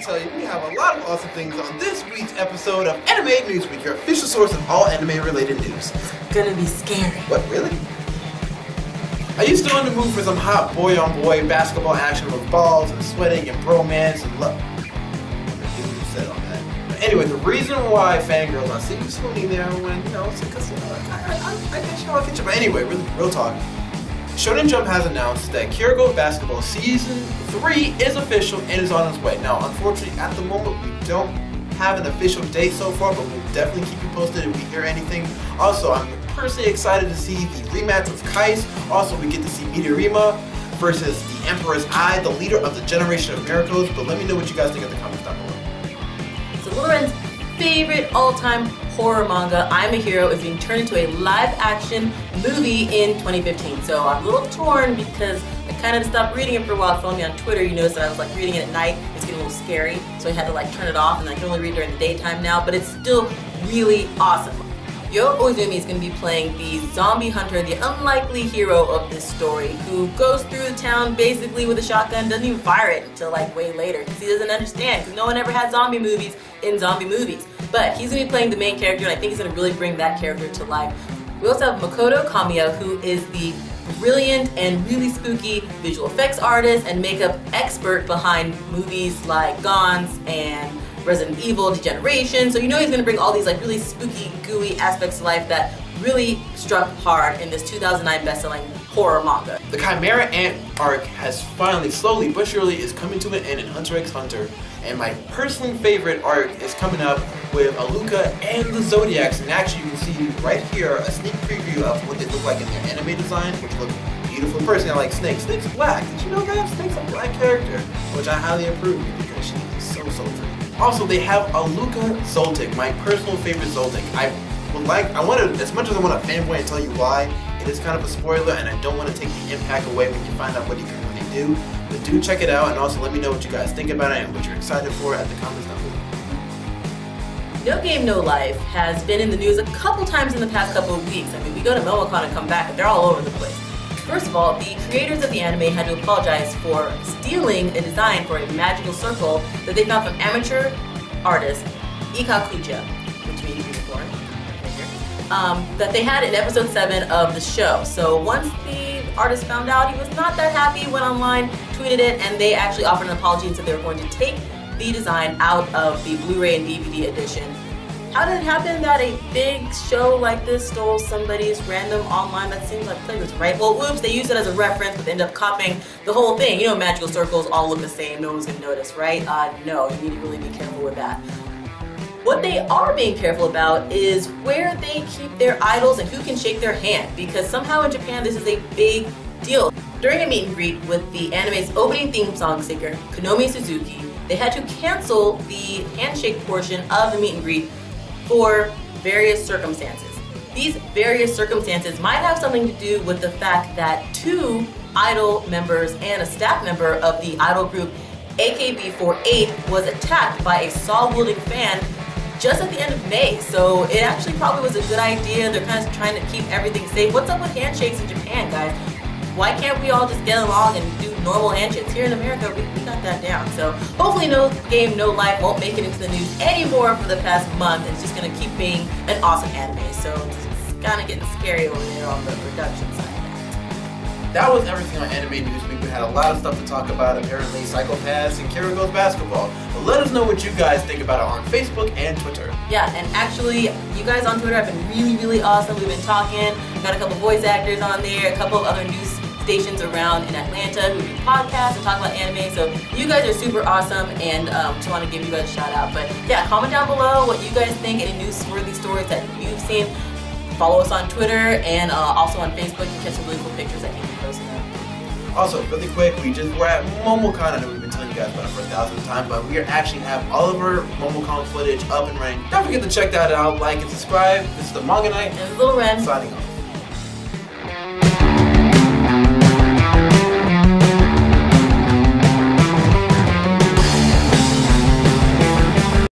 to tell you we have a lot of awesome things on this week's episode of Anime Newsweek, your official source of all anime related news. Gonna be scary. What, really? Are you still in the mood for some hot boy on boy basketball action with balls and sweating and bromance and love? said on that. But anyway, the reason why fangirls are seeing swooning there when, you know, it's because, you know, I, I, I, I get you, I get you. But anyway, really, real talk. Shonen Jump has announced that Kuroko Basketball Season 3 is official and is on its way. Now, unfortunately, at the moment, we don't have an official date so far, but we'll definitely keep you posted if we hear anything. Also, I'm personally excited to see the rematch of Kais. Also, we get to see Midorima versus the Emperor's Eye, the leader of the Generation of Miracles. But let me know what you guys think in the comments down below. So Wren's favorite all-time horror manga, I'm a Hero, is being turned into a live-action movie in 2015. So I'm a little torn because I kind of stopped reading it for a while. Follow me on Twitter, you noticed that I was like reading it at night. It's getting a little scary, so I had to like turn it off, and I can only read during the daytime now. But it's still really awesome. Yo Oizumi is going to be playing the zombie hunter, the unlikely hero of this story, who goes through the town basically with a shotgun, doesn't even fire it until like way later, because he doesn't understand, because no one ever had zombie movies in zombie movies. But he's going to be playing the main character, and I think he's going to really bring that character to life. We also have Makoto Kamiya, who is the brilliant and really spooky visual effects artist and makeup expert behind movies like Gantz and Resident Evil, Degeneration. So you know he's gonna bring all these like really spooky, gooey aspects to life that really struck hard in this 2009 best-selling horror manga. The Chimera Ant arc has finally, slowly but surely, is coming to an end in Hunter x Hunter. And my personally favorite arc is coming up with Alluka and the Zodiacs. And actually, you can see right here a sneak preview of what they look like in their anime design, which look beautiful. Personally, I like Snake. Snake's black. Did you know that? Snake's a black character, which I highly approve because she is so sultry. Also, they have Alluka Zoldyck, my personal favorite Zoldyck. I would like, I want to, as much as I want to fanboy and tell you why, it is kind of a spoiler and I don't want to take the impact away when you find out what he can really do. But do check it out and also let me know what you guys think about it and what you're excited for at the comments down below. No Game No Life has been in the news a couple times in the past couple of weeks. I mean, we go to MomoCon and come back, and they're all over the place. First of all, the creators of the anime had to apologize for stealing a design for a magical circle that they found from amateur artist Ikkakujuu, which means unicorn, um, that they had in episode 7 of the show. So once the artist found out he was not that happy, went online, tweeted it, and they actually offered an apology and said they were going to take the design out of the Blu-ray and DVD edition how did it happen that a big show like this stole somebody's random online? That seems like plagiarism, right? Well, whoops, they used it as a reference, but end up copying the whole thing. You know, magical circles all look the same. No one's gonna notice, right? Uh, no, you need to really be careful with that. What they are being careful about is where they keep their idols and who can shake their hand, because somehow in Japan this is a big deal. During a meet and greet with the anime's opening theme song singer, Konomi Suzuki, they had to cancel the handshake portion of the meet and greet for various circumstances. These various circumstances might have something to do with the fact that two idol members and a staff member of the idol group AKB48 was attacked by a saw-wielding fan just at the end of May. So it actually probably was a good idea. They're kind of trying to keep everything safe. What's up with handshakes in Japan, guys? Why can't we all just get along and do normal handshakes? Here in America, we, we got that down. So hopefully No Game, No Life won't make it into the news anymore for the past month. It's just going to keep being an awesome anime. So it's kind of getting scary over there on the production side. That was everything on Anime Newsweek. We had a lot of stuff to talk about, apparently Psycho-Pass and Kuroko's basketball. But let us know what you guys think about it on Facebook and Twitter. Yeah, and actually, you guys on Twitter have been really, really awesome. We've been talking, got a couple voice actors on there, a couple of other news stations around in Atlanta who do podcasts and talk about anime. So you guys are super awesome and um, just want to give you guys a shout out. But yeah, comment down below what you guys think, any newsworthy stories that you've seen. Follow us on Twitter and uh, also on Facebook. You catch some really cool pictures that you can post there. Also, really quick, we just we're at MomoCon. I know we've been telling you guys about it for a thousand times, but we actually have all of our MomoCon footage up and running. Don't forget to check that out, like and subscribe. This is the Manga Knight. And Little Wren. Signing off.